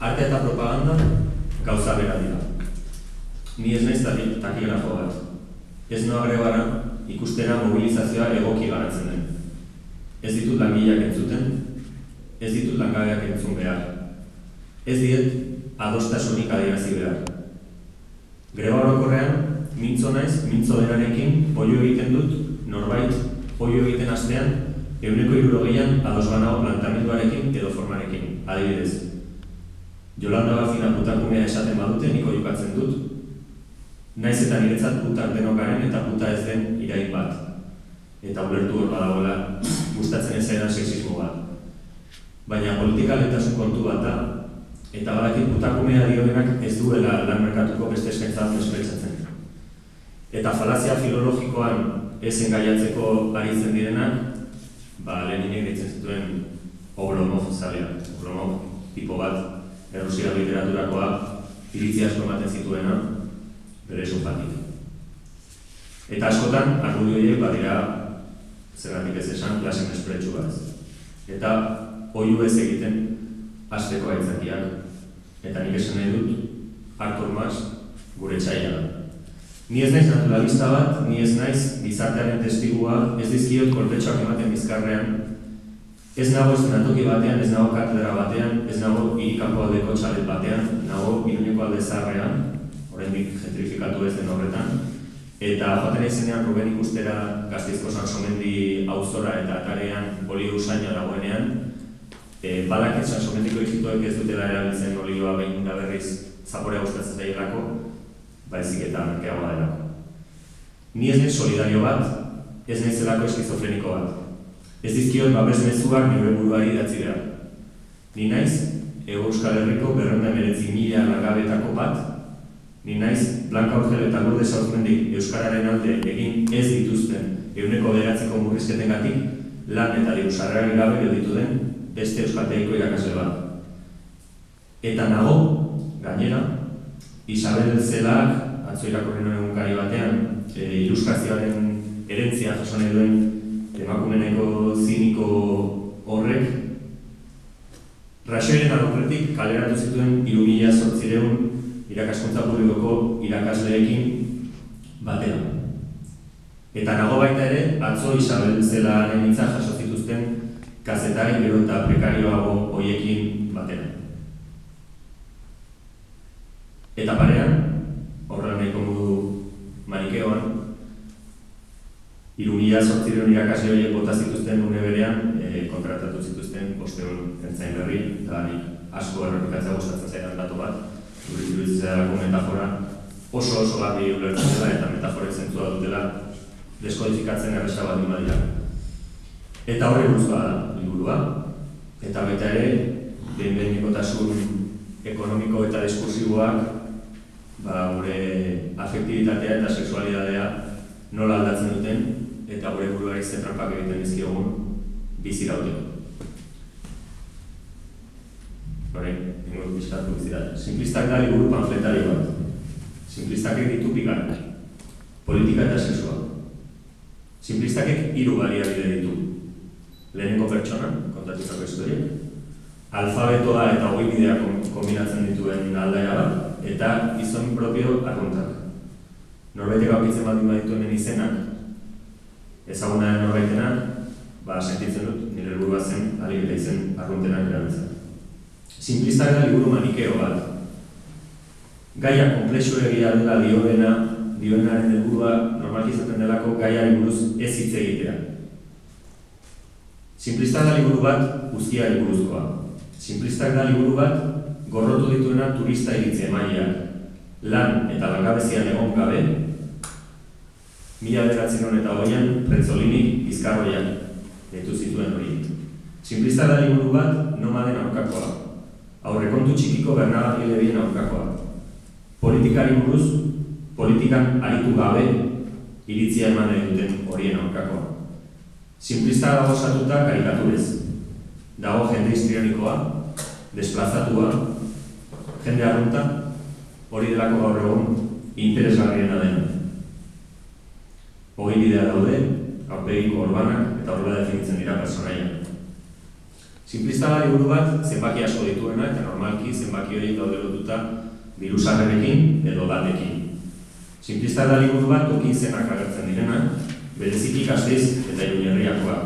arte eta propaganda gauza bera dira. Ni ez naiz takigrafo bat. Ez noa grebara ikustera mobilizazioa egoki garatzen den. Ez ditut langileak entzuten, ez ditut langabeak entzun behar. Ez diet adostasunik adierazi behar. Greba orokorrean, mintzo naiz, mintzo derarekin, polio egiten dut, norbait, polio egiten astean, euneko irurogeian ados banago plantamenduarekin edo formarekin, adibidez. Jolanda Bafina putakumea esaten badute, niko jokatzen dut, naiz eta niretzat putak denokaren eta puta ez den irain bat. Eta ulertu hor badagoela, gustatzen ez eran sexismo bat. Baina politikaletasun kontu bat da, eta badakit putakumea dioenak ez duela lan merkatuko beste eskaintzat espetsatzen. Eta falazia filologikoan ez engaiatzeko aritzen direnak, ba, Leninek ditzen zituen Oblomov zalea, Oblomov tipo bat, errusia literaturakoa, iritzi asko ematen zituena, bere esupatik. Eta askotan, argudioiek badira, zergatik ez esan, klasen espretsu bat. Eta, oiu ez egiten, azteko aitzakiak. Eta nik esan nahi dut, Artur Mas, gure txaila da. Ni ez naiz naturalista bat, ni ez naiz gizartearen testigua, ez dizkiot kolpetxoak ematen bizkarrean. Ez nago estenatoki batean, ez nago katedra batean, ez nago irikako aldeko txalet batean, nago iruñeko alde zarrean, oraindik gentrifikatu ez den horretan. Eta joaten izenean Ruben ikustera gaztizko Sansomendi auzora eta atarean boli usaina dagoenean, e, badak ez Sansomendiko ikituek ez dutela erabiltzen olioa behin da berriz zaporea gustatzen dailako, baizik eta merkeagoa delako. Ni ez naiz solidario bat, ez naiz zelako eskizofreniko bat. Ez dizkiot babes mezuak nire buruari idatzi behar. Ni naiz, Ego Euskal Herriko berrenda meretzi mila lagabetako bat, ni naiz, Blanka Urgel eta Lurde Sauzmendik Euskararen alde egin ez dituzten euneko beratzeko murrizketen gatik, lan eta diru sarrerari gabe ditu den beste Euskalteiko irakasle bat. Eta nago, gainera, Isabel Zelak, atzo irakurri nuen egunkari batean, e, ilustrazioaren erentzia jaso nahi duen emakumeneko ziniko horrek, Raxoiren adopretik kaleratu zituen irumila sortzireun irakaskuntza publikoko irakasleekin batean. Eta nago baita ere, atzo Isabel Zelaren hitza jaso zituzten kazetari gero eta prekarioago hoiekin batean. Eta parean, horrela nahiko modu manikeoan, irumila sortzireun irakasle horiek bota zituzten une berean, e, kontratatu zituzten posteon entzain berri, eta nik asko errepikatzea gustatzen zaidan datu bat, gure iruditzea metafora oso oso garbi ulertzen dela eta metaforek zentzua dutela deskodifikatzen erresa bat dira. Eta horri buruzkoa da, liburua, eta baita ere, behin ekonomiko eta diskursiboak ba, gure afektibitatea eta seksualidadea nola aldatzen duten eta gure buruari ze trampak egiten dizkiogun bizi gauteko. Hore, ingo bizkatu bizidat. Simplistak da liburu panfletari bat. Simplistak ditu pikan. Politika eta sexua. Simplistak hiru baliabide ditu. Lehenengo pertsona, kontatutako historia. Alfabetoa eta hoi bidea kombinatzen dituen aldaia bat eta izan propio arruntak. Norbaitek aurkitzen bat dituen izenak, ezaguna den norbaitena, ba, sentitzen dut, nire helburua zen, alibeta izen arruntenak erabiltzen. Simplistak da liburu manikeo bat. Gaia komplexu egia dela dioena, dioenaren helburua normalizatzen delako gaiari buruz ez hitz egitea. Simplistak da liburu bat guztiari buruzkoa. Simplistak da liburu bat gorrotu dituena turista iritzi emaileak lan eta langabezian egon gabe, mila honen eta hoian pretzolinik bizkarroiak ditu zituen hori. Simplista da liburu bat nomaden aurkakoa, aurrekontu txikiko Bernardo Lebien aurkakoa. Politikari buruz, politikan aritu gabe iritzia eman duten horien aurkakoa. Simplista dago satuta karikaturez. Dago jende histrionikoa, desplazatua, jende arrunta, hori delako gaur egun interesgarriena den. Hogei bidea daude, aurpegiko urbanak eta horrela definitzen dira personaia. Simplista da liburu bat zenbaki asko dituena eta normalki zenbaki horiek daude lotuta diru edo batekin. Simplista da liburu bat toki izenak agertzen direna, bereziki kasteiz eta iruñerriakoa.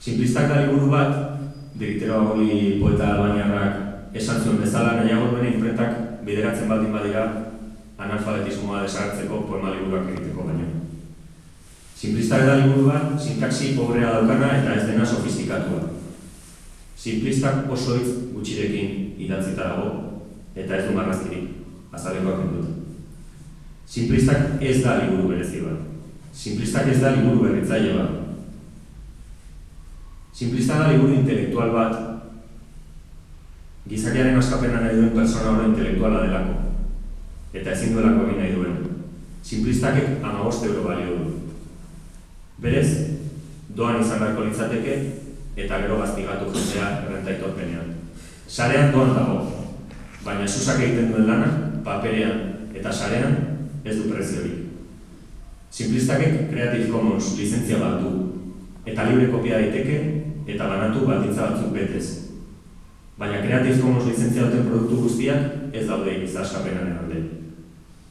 Simplistak da liburu bat, diritero agoli poeta albaniarrak esan zuen bezala nahiago duen imprentak bideratzen baldin badira analfabetismoa desartzeko poema liburuak egiteko baino. Simplistak da liburu bat, sintaxi pobrea daukana eta ez dena sofistikatua. Simplistak oso hitz gutxirekin idatzita dago eta ez du marrazkirik, azalekoak dut. Simplistak ez da liburu berezi bat. Simplistak ez da liburu berritzaile bat. Simplistak da liburu intelektual bat, gizakiaren askapena nahi duen persona hori intelektuala delako, eta ezin duelako egin nahi duen. Simplistakek amagoste euro balio du. Berez, doan izan beharko litzateke eta gero gaztigatu jendea errenta itorpenean. Sarean doan dago, baina susak egiten duen lana, paperean eta sarean ez du preziorik. Simplistakek Creative Commons lizentzia bat du eta libre kopia daiteke eta banatu baldintza batzuk betez. Baina Creative Commons lizentzia duten produktu guztiak ez daude izaskapenan alde.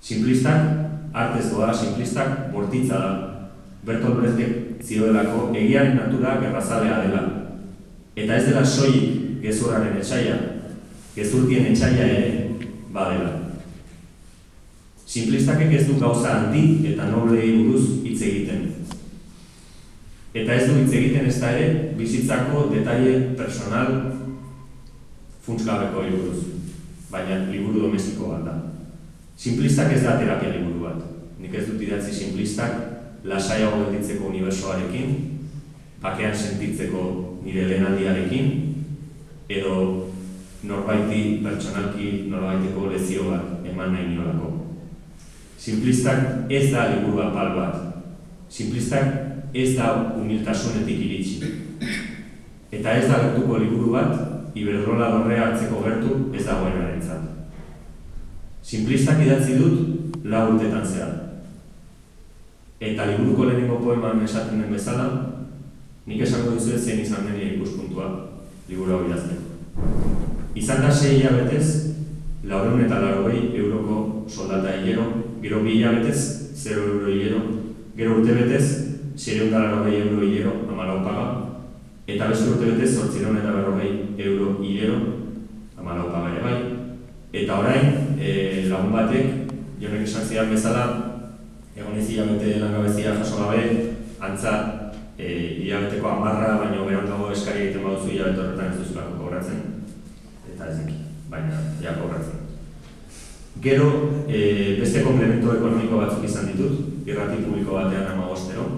Simplistak, artez doa, simplistak, bortitza da, Bertolt Brechtek zioelako egiaren natura gerrazalea dela. Eta ez dela soilik gezurraren etxaia, gezurtien etxaia ere badela. Simplistakek ez du gauza handi eta noblei buruz hitz egiten. Eta ez du hitz egiten ez da ere bizitzako detaile personal funtsgabeko buruz, baina liburu domestiko bat da. Simplistak ez da terapia liburu bat. Nik ez dut idatzi simplistak lasaiago gelditzeko unibersoarekin, bakean sentitzeko nire lehenaldiarekin, edo norbaiti pertsonalki norbaiteko lezio bat eman nahi niolako. Simplistak ez da liburu apal bat. Simplistak ez da humiltasunetik iritsi. Eta ez da gertuko liburu bat, Iberdrola dorrea hartzeko gertu ez dagoen arentzat. Simplistak idatzi dut lau urtetan zehar. Eta liburuko lehenengo poeman esaten den bezala, nik esango dizu zen izan den ikuspuntua liburu hau idazteko. Izan da sei hilabetez, laureun eta larogei euroko soldata hilero, gero bi hilabetez, 0 euro hilero, gero urte betez, zireun larogei euro hilero, amalau paga, eta beste urte betez, zortzireun eta larogei euro hilero, amalau paga ere bai. Eta orain, e, lagun batek, jonek esan zidan bezala, egon ez hilabete langabezia jaso gabe, antza e, hilabeteko amarra, baina beran dago eskari egiten baduzu hilabete horretan ez duzulako kobratzen, eta ez eki, baina ja kobratzen. Gero, e, beste komplemento ekonomiko batzuk izan ditut, irrati publiko batean ama gostero,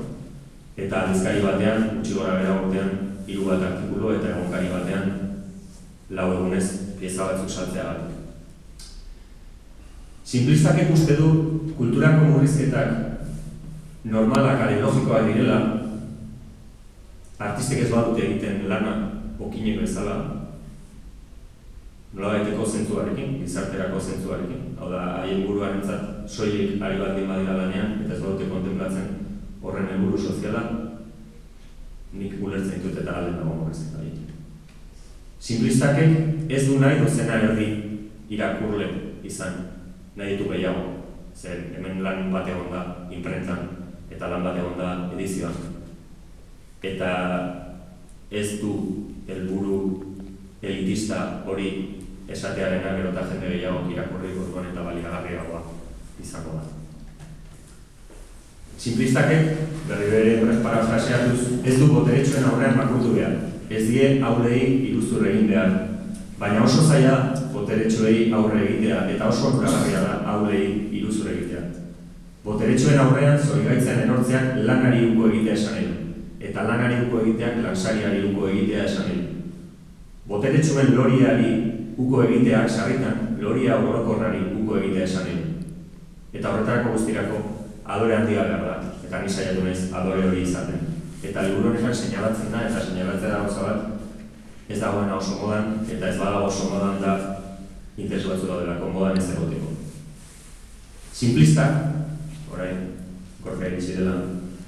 eta aldizkari batean, utxi gora bera urtean, hiru bat artikulo, eta egonkari batean, lau egunez, pieza batzuk saltzea bat. Simplistak ikuste du kulturako murrizketak normalak ale logikoa direla, artistek ez badute egiten lana okinek bezala, nola baiteko zentzuarekin, gizarterako zentzuarekin. Hau da, haien buruan entzat, soilik ari bat badira lanean, eta ez badute kontemplatzen horren helburu soziala, nik ulertzen ditut eta alde dago murrizketak. Simplistakek ez du nahi dozena erdi irakurle izan nahi ditu gehiago. Zer, hemen lan bat egon da imprentan, eta lan bat egon da edizioan. Eta ez du helburu elitista hori esatearen gero eta jende gehiago irakurri gorduan eta baliagarriagoa izango da. Simplistakek, berri bere horrez parafraseatuz, ez du boteretsuen aurrean makurtu behar. Ez die haulei iruzur egin behar. Baina oso zaila boteretsuei aurre egitea eta oso onuragarria da aurrei iruzur egitea. Boteretsuen aurrean zorigaitzen enortzeak lanari uko egitea esan edo, eta lanari uko egiteak lansariari uko egitea esan edo. Boteretsuen loriari uko egiteak sarritan loria orokorrari uko egitea esan edo. Eta horretarako guztirako adore handia behar da, eta ni saiatu adore hori izaten. Eta liburu honetan seinalatzen da, eta seinalatzen da gauza bat, ez dagoena oso modan, eta ez badago oso modan da interes batzu daudelako modan ez egoteko. Simplista, orain, gorka egizi dela,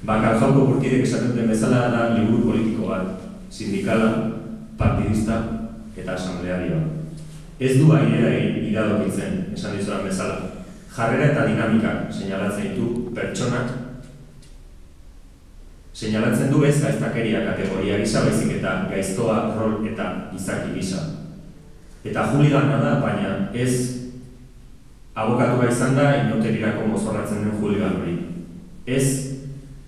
bakar jauko burkidek esaten duten bezala da liburu politiko bat. sindikala, partidista eta asamblearioa. Ez du ainera iradokitzen, esan dizudan bezala. Jarrera eta dinamika seinalatzen ditu pertsonak, seinalatzen du ez gaiztakeria kategoria gisa, baizik eta gaiztoa rol eta izaki gisa. Eta juligana da, baina ez abokatu izan da, inoterirako mozorratzen den juligan hori. Ez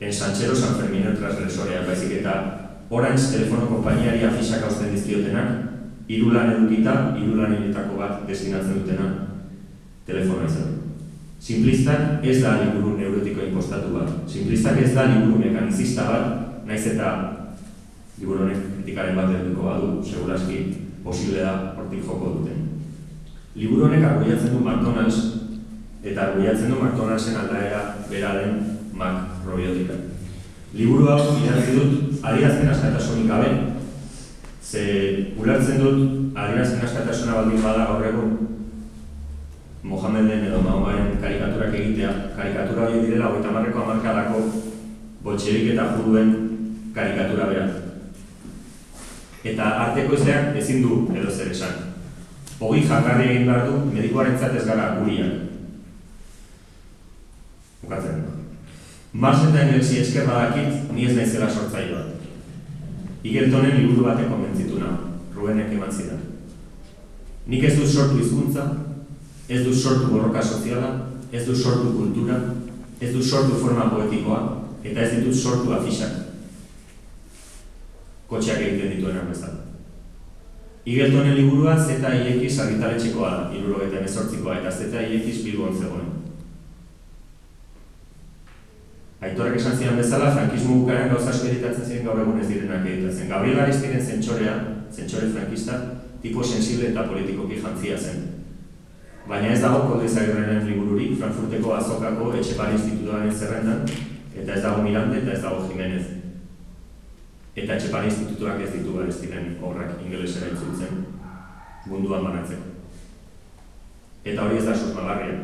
ensantzero San Ferminen transgresorea, baizik eta Orange telefono kompainiari afisak hausten dizkiotenak, irulan edukita, irulan bat destinatzen dutena telefonoa izan. Simplistak ez da liburu neurotiko impostatu bat. Simplistak ez da liburu mekanizista bat, naiz eta liburu honek kritikaren bat eduko badu, seguraski posible da hortik joko duten. Liburu honek arguiatzen du McDonald's eta arguiatzen du McDonald'sen aldaera bera den makrobiotika. Liburu hau idatzi dut adierazpen askatasunik gabe. Ze ulertzen dut adierazpen askatasuna baldin bada gaur egun Mohameden edo Mahomaren karikaturak egitea, karikatura hori direla hogeita marreko amarkadako botxerik eta juduen karikatura bera. Eta arteko ezeak ezin du edo zer esan. Ogi jakarri egin behar du medikoaren ez gara guriak. Bukatzen du. Mars eta Engelsi esker badakit, ni ez naizela sortzaile bat. Igeltonen liburu batek konbentzitu Rubenek eman zidan. Nik ez dut sortu hizkuntza, ez dut sortu borroka soziala, ez dut sortu kultura, ez dut sortu forma poetikoa, eta ez ditut sortu afisak. Kotxeak egiten dituen bezala. Igeltonen liburua zeta IX argitaletxekoa da, irurogeten ezortzikoa, eta zeta IX bilbon zegoen. Aitorek esan zian bezala, frankismo bukaren gauza asko editatzen ziren gaur egun ez direnak editatzen. Gabriel Aristiren zentxorea, zentxore frankista, tipo sensible eta politikoki jantzia zen. Baina ez dago kolde zagirrenen libururik, Frankfurteko azokako etxepar institutuaren zerrendan, eta ez dago Miranda eta ez dago Jimenez. Eta etxepar institutuak ez ditu Aristiren obrak ingelesera itzultzen munduan banatzeko. Eta hori ez da susmagarria.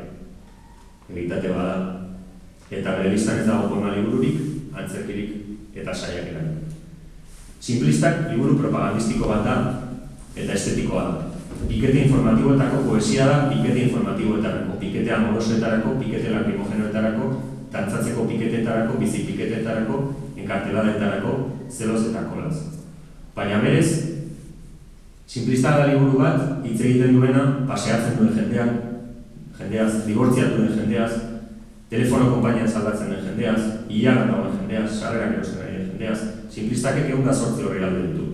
Egitate bada, eta bere listan ez dago poema libururik, antzerkirik eta saiak eran. Simplistak liburu propagandistiko bat da eta estetikoa da. Pikete informatiboetako poesia da, pikete informatiboetarako, pikete amorosoetarako, pikete lakrimogenoetarako, tantzatzeko piketetarako, bizi piketetarako, enkarteladetarako, zeloz eta kolaz. Baina berez, simplista da liburu bat, hitz egiten duena, paseatzen duen jendeak, jendeaz, dibortziatu duen jendeaz, telefono konpainia saldatzen den jendeaz, ilara dagoen jendeaz, sarrerak erosten den jendeaz, simplistak egun da sortzi horri ditu.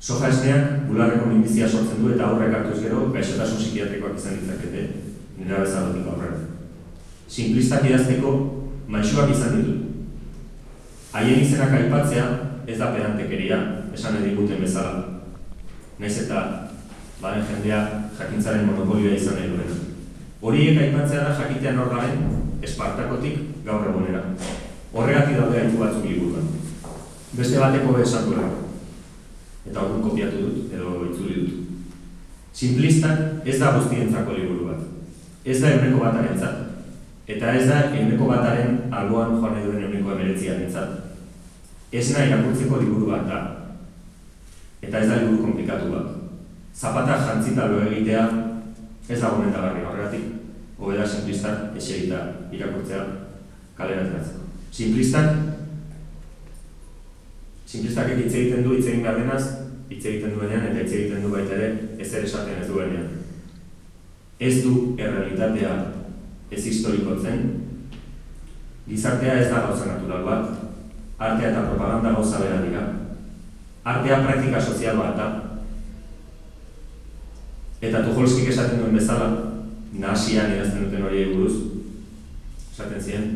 Soja esneak, bularreko minbizia sortzen du eta aurrek hartuz gero, gaixotasun psikiatrikoak izan ditzakete, nire bezalotik aurrera. Simplistak idazteko, maixuak izan ditu. Haien izenak aipatzea, ez da pedantekeria, esan ediguten bezala. Naiz eta, baren jendea, jakintzaren monopolioa izan nahi duena. Horiek aipatzea da jakitea nor Espartakotik gaur egunera. Horregatik daude haitu batzuk liburuan. Beste bateko behesatu Eta hori kopiatu dut, edo itzuli dut. Simplistak ez da guztientzako liburu bat. Ez da euneko bataren zat. Eta ez da euneko bataren alboan joan eduen euneko emeretziaren zat. Ez irakurtzeko liburu bat da. Eta ez da liburu komplikatu bat. Zapata jantzita lo egitea ez da gomentagarri horregatik, hobeda simplistak esegita irakurtzea kalera zeratzeko. Simplistak, simplistak hitz egiten du, hitz egin behar denaz, hitz egiten duenean eta hitz egiten du baita ere ez ere esaten ez duenean. Ez du errealitatea ez historiko zen, gizartea ez da gauza natural bat, artea eta propaganda gauza bera dira. Artea praktika sozial bat da, Eta Tucholskik esaten duen bezala, nahasian idazten duten horiek buruz, esaten ziren,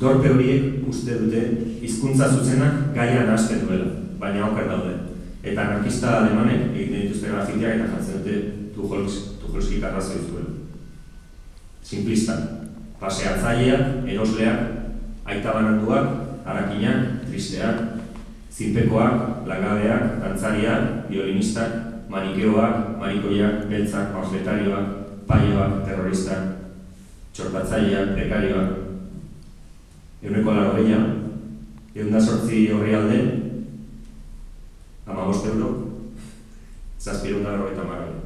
dorpe horiek uste dute hizkuntza zuzenak gaian hasten duela, baina okar daude. Eta anarkista alemanek egiten dituzte grafiteak eta jatzen dute Tucholskik arrazoi zuela. Simplista, paseatzaileak, erosleak, aita bananduak, harakinak, tristeak, zinpekoak, lagadeak, dantzariak, violinistak, manikeoak, marikoiak, beltzak, pamfletarioak, paioak, terroristak, txortatzaileak, prekarioak, euneko laro gehiago, egun da sortzi horri alde, Ama bost euro, zazpirun da berrogeita marra.